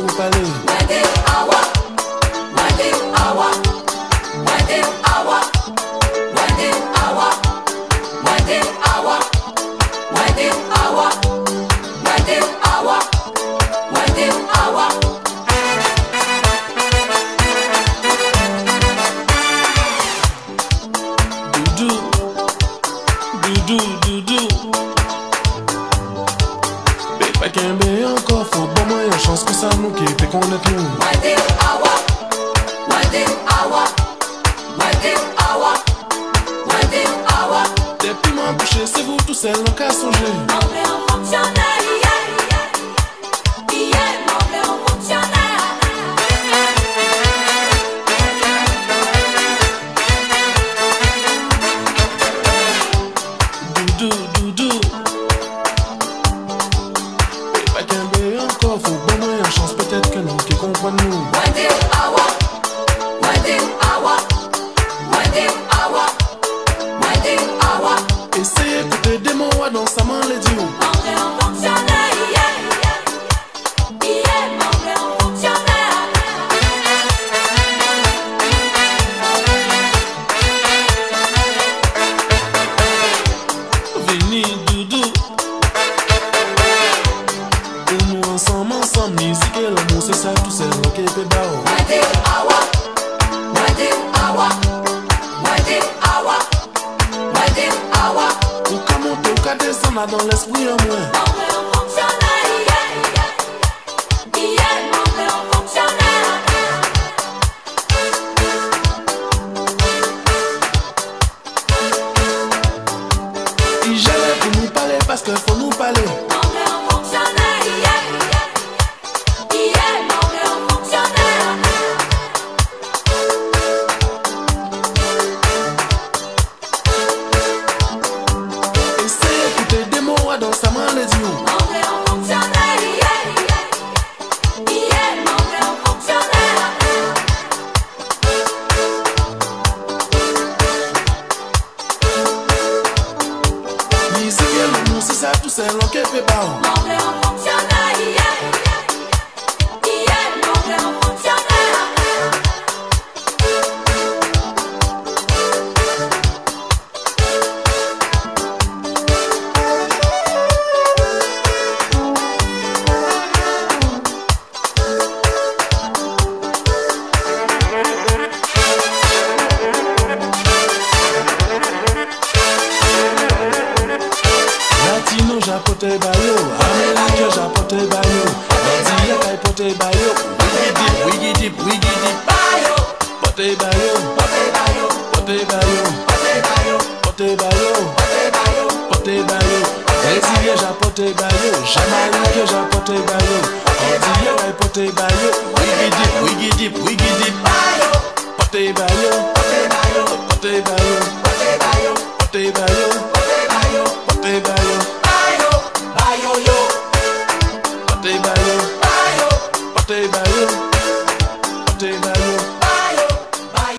Where hour, I hour, Where do nous qui fait connaître nous. Wade awa, bouche, c'est vous tout seul, non qu'à songer. Mots dans sa main les. Montrez en fonctionnaire, yeah, yeah, yeah, montrez en fonctionnaire. Vini doudou Et nous ensemble, ensemble, musique et l'amour c'est ça tout Wade awa, awa, awa, awa. Regardez son adolescence, oui, au moins. Sa main les dieux Montrez en fonctionnaire, yeah, yeah, yeah, montrez en fonctionnaire. pote bayo. Ame la keja pote bayo. Bandi yatay pote bayo. Wigidip, wigidip, wigidip Bayo. Pote bayo. Pote bayo. Pote bayo. Pote bayo. Pote bayo. Pote bayo. Pote bayo. Brezi yeja pote bayo. Jamali keja pote bayo. Bandi yatay pote bayo. Wigidip, wigidip, wigidip